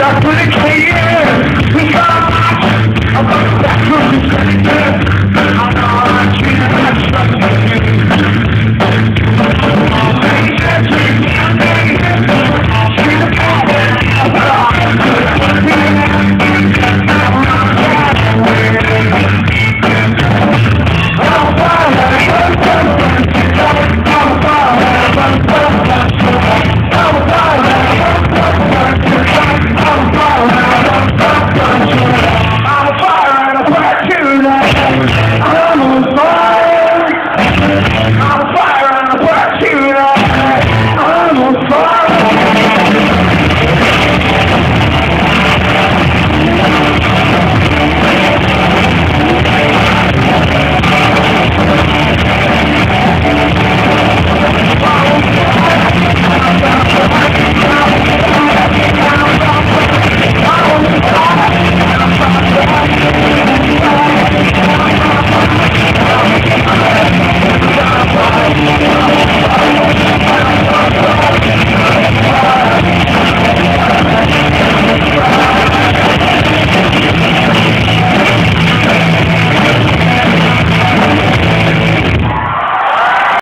lafını keyif